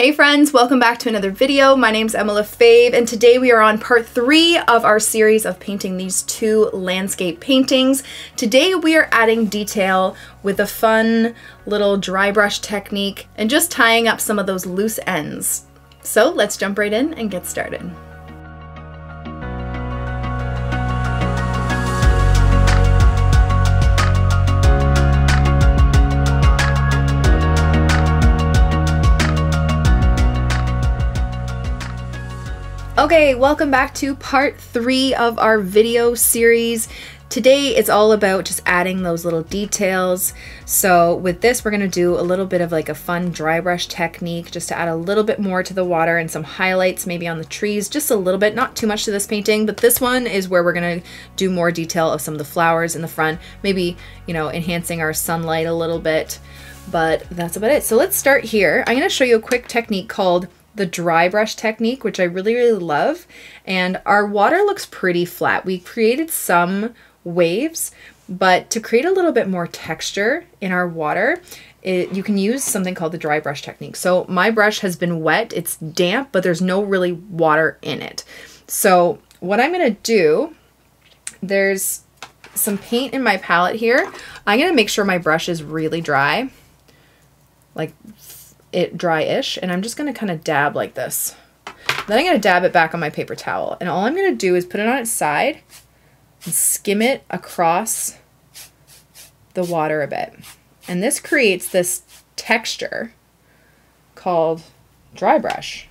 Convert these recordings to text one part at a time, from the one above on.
Hey friends, welcome back to another video. My name is Emma Lefebvre and today we are on part three of our series of painting these two landscape paintings. Today we are adding detail with a fun little dry brush technique and just tying up some of those loose ends. So let's jump right in and get started. Okay, welcome back to part three of our video series. Today it's all about just adding those little details. So with this, we're gonna do a little bit of like a fun dry brush technique just to add a little bit more to the water and some highlights maybe on the trees, just a little bit, not too much to this painting, but this one is where we're gonna do more detail of some of the flowers in the front, maybe, you know, enhancing our sunlight a little bit, but that's about it. So let's start here. I'm gonna show you a quick technique called the dry brush technique, which I really, really love. And our water looks pretty flat. We created some waves, but to create a little bit more texture in our water, it, you can use something called the dry brush technique. So my brush has been wet, it's damp, but there's no really water in it. So what I'm gonna do, there's some paint in my palette here. I'm gonna make sure my brush is really dry, like it dry-ish and I'm just going to kind of dab like this. Then I'm going to dab it back on my paper towel and all I'm going to do is put it on its side and skim it across the water a bit. And this creates this texture called dry brush.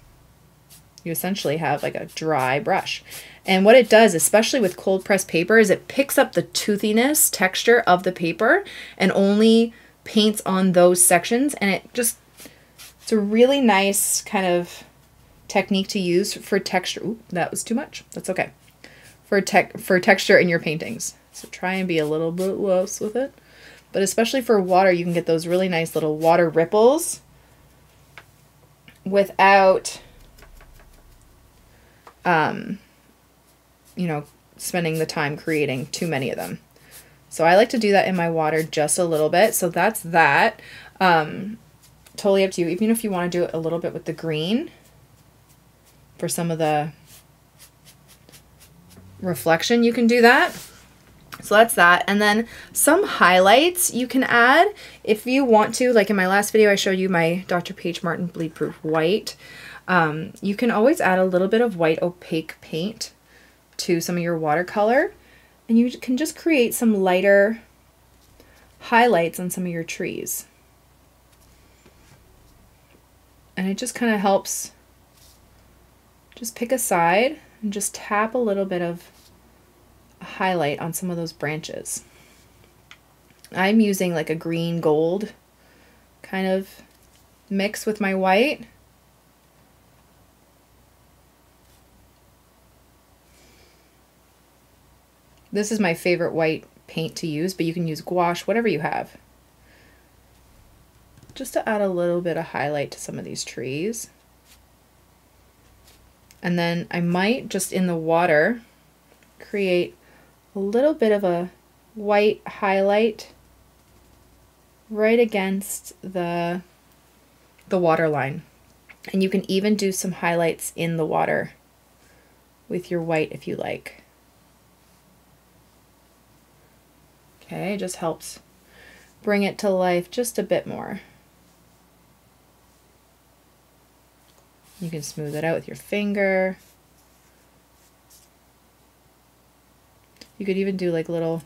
You essentially have like a dry brush. And what it does, especially with cold pressed paper, is it picks up the toothiness texture of the paper and only paints on those sections and it just it's a really nice kind of technique to use for texture. Ooh, that was too much. That's okay. For tech for texture in your paintings. So try and be a little bit loose with it. But especially for water, you can get those really nice little water ripples without um you know, spending the time creating too many of them. So I like to do that in my water just a little bit. So that's that. Um, totally up to you. Even if you want to do it a little bit with the green for some of the reflection, you can do that. So that's that. And then some highlights you can add if you want to. Like in my last video, I showed you my Dr. Ph. Martin Bleed Proof White. Um, you can always add a little bit of white opaque paint to some of your watercolor. And you can just create some lighter highlights on some of your trees. And it just kind of helps just pick a side and just tap a little bit of highlight on some of those branches. I'm using like a green gold kind of mix with my white. This is my favorite white paint to use, but you can use gouache, whatever you have just to add a little bit of highlight to some of these trees. And then I might just in the water create a little bit of a white highlight right against the the water line. And you can even do some highlights in the water with your white if you like. Okay, just helps bring it to life just a bit more. You can smooth it out with your finger. You could even do like little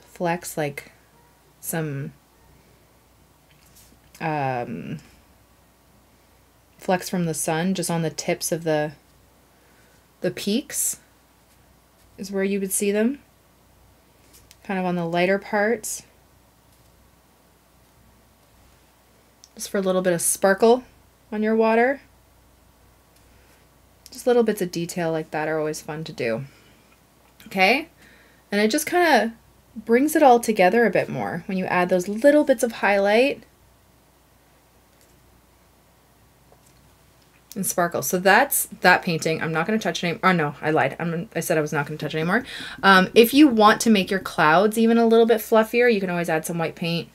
flecks, like some um, flecks from the sun just on the tips of the the peaks is where you would see them. Kind of on the lighter parts. Just for a little bit of sparkle on your water. Just little bits of detail like that are always fun to do. Okay? And it just kind of brings it all together a bit more when you add those little bits of highlight and sparkle. So that's that painting. I'm not going to touch it anymore. Oh, no, I lied. I'm, I said I was not going to touch it anymore. Um, if you want to make your clouds even a little bit fluffier, you can always add some white paint.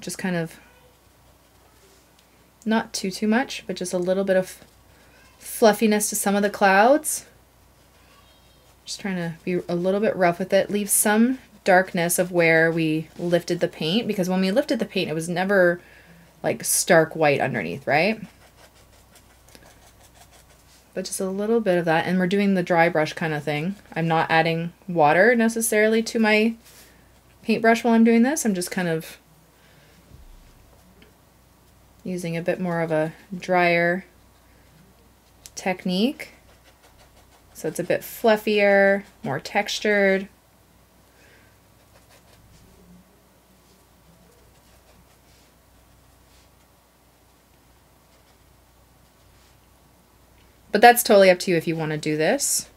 Just kind of Not too, too much, but just a little bit of fluffiness to some of the clouds. Just trying to be a little bit rough with it. Leave some darkness of where we lifted the paint because when we lifted the paint, it was never like stark white underneath, right? But just a little bit of that. And we're doing the dry brush kind of thing. I'm not adding water necessarily to my paintbrush while I'm doing this. I'm just kind of using a bit more of a drier technique. So it's a bit fluffier, more textured. But that's totally up to you if you want to do this.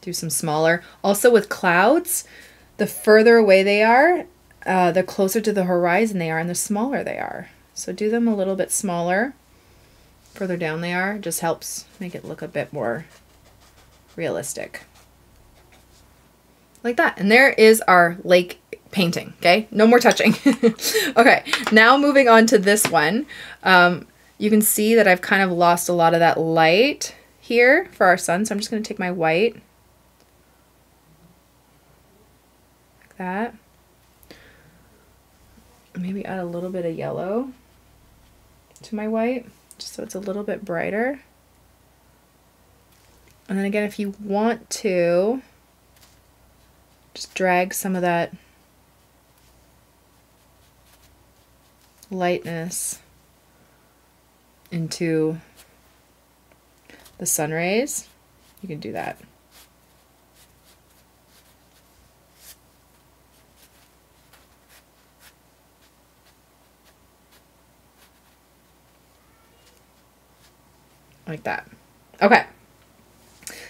Do some smaller. Also with clouds, the further away they are, uh, the closer to the horizon they are and the smaller they are. So do them a little bit smaller. Further down they are, just helps make it look a bit more realistic. Like that. And there is our lake painting, okay? No more touching. okay, now moving on to this one. Um, you can see that I've kind of lost a lot of that light here for our sun. So I'm just going to take my white like that. Maybe add a little bit of yellow to my white just so it's a little bit brighter. And then again, if you want to, just drag some of that lightness into the sun rays, you can do that. Like that. Okay.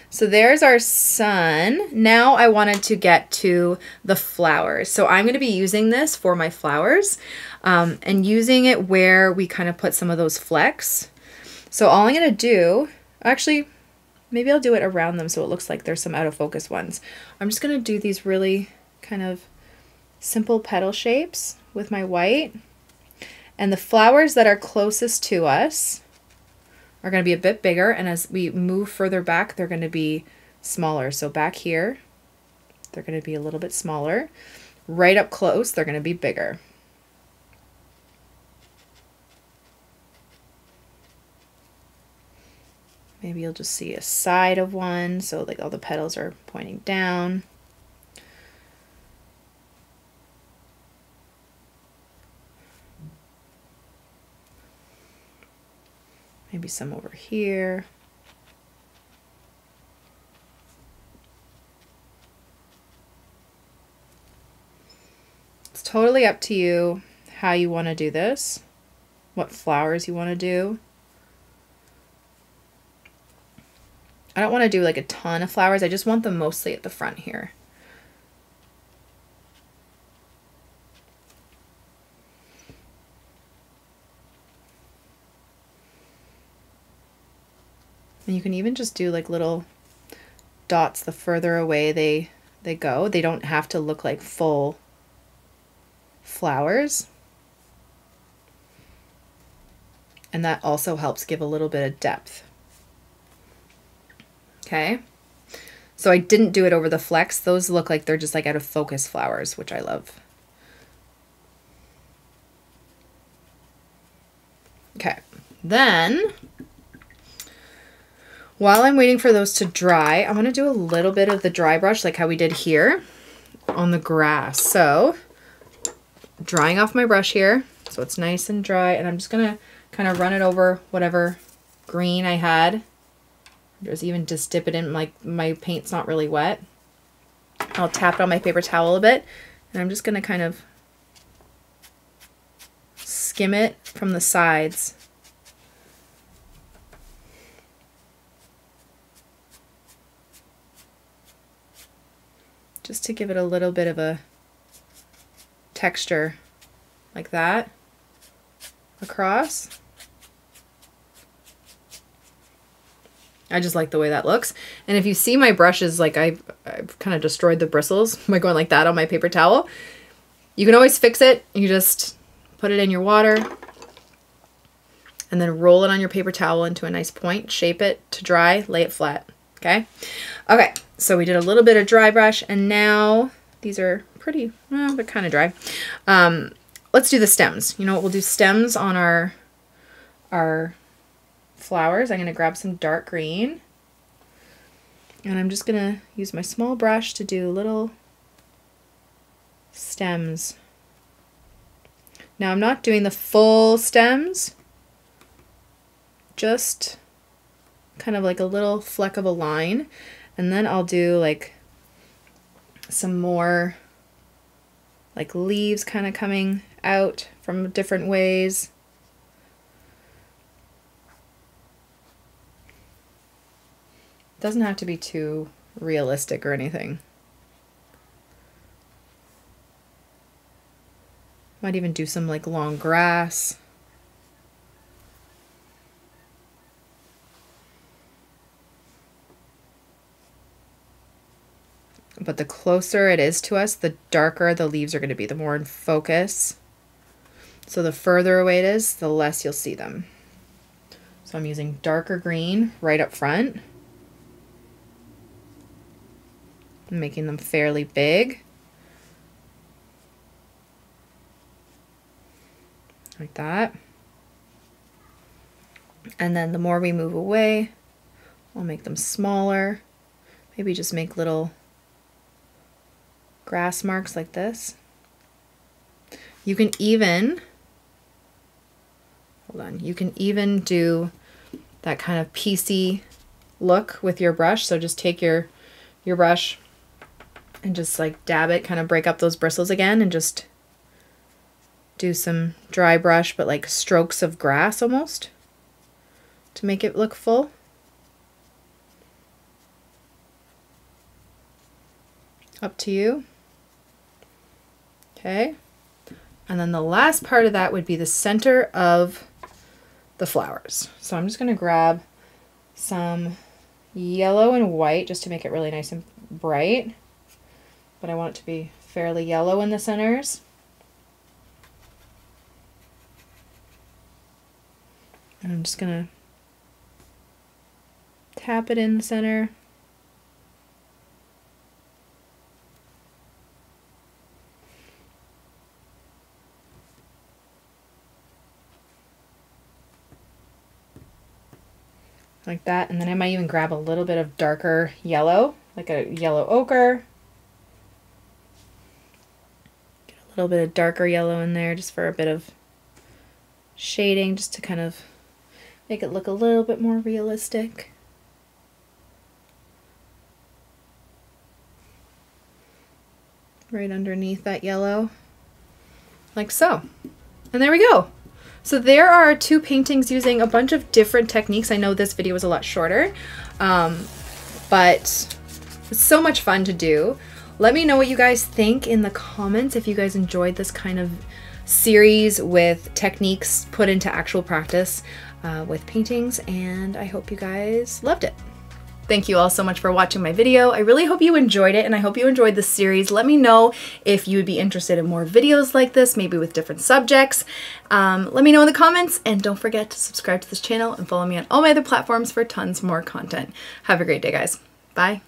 So there's our sun. Now I wanted to get to the flowers. So I'm going to be using this for my flowers um, and using it where we kind of put some of those flecks. So all I'm going to do, actually, maybe I'll do it around them so it looks like there's some out of focus ones. I'm just going to do these really kind of simple petal shapes with my white. And the flowers that are closest to us are going to be a bit bigger. And as we move further back, they're going to be smaller. So back here, they're going to be a little bit smaller. Right up close, they're going to be bigger. Maybe you'll just see a side of one, so like all the petals are pointing down. Maybe some over here. It's totally up to you how you want to do this, what flowers you want to do. I don't want to do like a ton of flowers. I just want them mostly at the front here. And you can even just do like little dots the further away they they go. They don't have to look like full flowers. And that also helps give a little bit of depth. Okay. So I didn't do it over the flex. Those look like they're just like out of focus flowers, which I love. Okay. Then, while I'm waiting for those to dry, I'm going to do a little bit of the dry brush like how we did here on the grass. So, drying off my brush here so it's nice and dry. And I'm just going to kind of run it over whatever green I had just even just dip it in, like my paint's not really wet. I'll tap it on my paper towel a bit and I'm just going to kind of skim it from the sides. Just to give it a little bit of a texture like that across. I just like the way that looks. And if you see my brushes, like I've, I've kind of destroyed the bristles by going like that on my paper towel. You can always fix it. You just put it in your water, and then roll it on your paper towel into a nice point, shape it to dry, lay it flat. Okay. Okay. So we did a little bit of dry brush and now these are pretty, well, they're kind of dry. Um, let's do the stems. You know what? We'll do stems on our, our flowers. I'm going to grab some dark green and I'm just going to use my small brush to do little stems. Now I'm not doing the full stems, just kind of like a little fleck of a line. And then I'll do like some more like leaves kind of coming out from different ways. Doesn't have to be too realistic or anything. Might even do some like long grass. But the closer it is to us, the darker the leaves are going to be, the more in focus. So the further away it is, the less you'll see them. So I'm using darker green right up front. making them fairly big. Like that. And then the more we move away, we'll make them smaller. Maybe just make little grass marks like this. You can even, hold on, you can even do that kind of piecey look with your brush. So just take your, your brush and just like dab it, kind of break up those bristles again and just do some dry brush, but like strokes of grass almost to make it look full. Up to you. Okay. And then the last part of that would be the center of the flowers. So I'm just going to grab some yellow and white just to make it really nice and bright but I want it to be fairly yellow in the centers. And I'm just going to tap it in the center. Like that and then I might even grab a little bit of darker yellow like a yellow ochre Get a little bit of darker yellow in there just for a bit of shading, just to kind of make it look a little bit more realistic. Right underneath that yellow, like so. And there we go. So there are two paintings using a bunch of different techniques. I know this video was a lot shorter, um, but it's so much fun to do. Let me know what you guys think in the comments if you guys enjoyed this kind of series with techniques put into actual practice uh, with paintings, and I hope you guys loved it. Thank you all so much for watching my video. I really hope you enjoyed it and I hope you enjoyed this series. Let me know if you would be interested in more videos like this, maybe with different subjects. Um, let me know in the comments and don't forget to subscribe to this channel and follow me on all my other platforms for tons more content. Have a great day, guys. Bye.